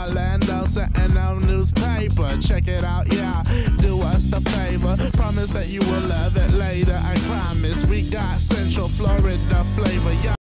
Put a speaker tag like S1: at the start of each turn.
S1: Orlando Sentinel newspaper. Check it out, yeah. Do us the favor. Promise that you will love it later. I promise we got Central Florida flavor, yeah.